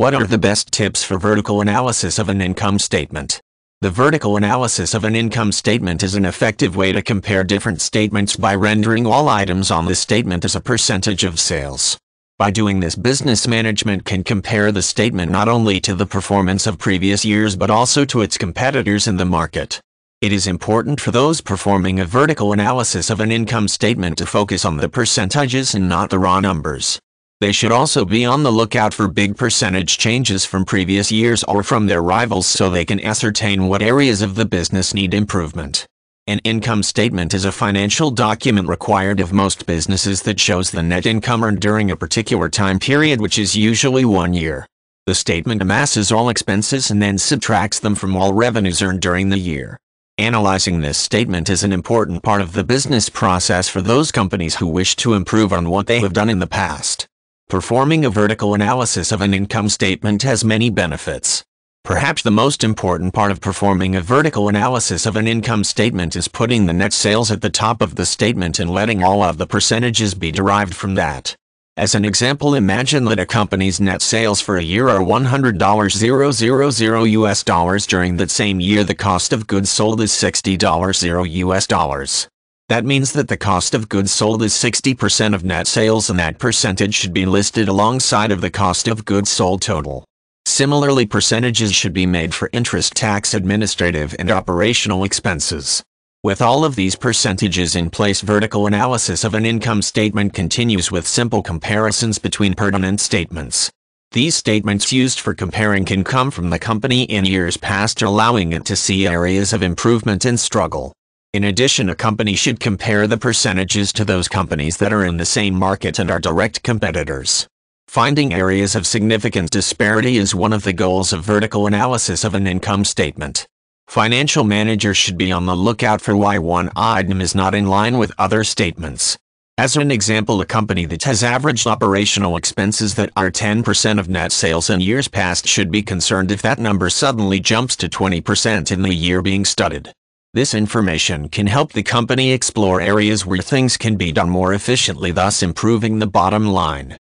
What are the best tips for vertical analysis of an income statement? The vertical analysis of an income statement is an effective way to compare different statements by rendering all items on the statement as a percentage of sales. By doing this business management can compare the statement not only to the performance of previous years but also to its competitors in the market. It is important for those performing a vertical analysis of an income statement to focus on the percentages and not the raw numbers. They should also be on the lookout for big percentage changes from previous years or from their rivals so they can ascertain what areas of the business need improvement. An income statement is a financial document required of most businesses that shows the net income earned during a particular time period which is usually one year. The statement amasses all expenses and then subtracts them from all revenues earned during the year. Analyzing this statement is an important part of the business process for those companies who wish to improve on what they have done in the past. Performing a vertical analysis of an income statement has many benefits. Perhaps the most important part of performing a vertical analysis of an income statement is putting the net sales at the top of the statement and letting all of the percentages be derived from that. As an example imagine that a company's net sales for a year are $100,000 US dollars during that same year the cost of goods sold is $60 US dollars. That means that the cost of goods sold is 60% of net sales and that percentage should be listed alongside of the cost of goods sold total. Similarly percentages should be made for interest tax administrative and operational expenses. With all of these percentages in place vertical analysis of an income statement continues with simple comparisons between pertinent statements. These statements used for comparing can come from the company in years past allowing it to see areas of improvement and struggle. In addition a company should compare the percentages to those companies that are in the same market and are direct competitors. Finding areas of significant disparity is one of the goals of vertical analysis of an income statement. Financial managers should be on the lookout for why one item is not in line with other statements. As an example a company that has averaged operational expenses that are 10% of net sales in years past should be concerned if that number suddenly jumps to 20% in the year being studied. This information can help the company explore areas where things can be done more efficiently thus improving the bottom line.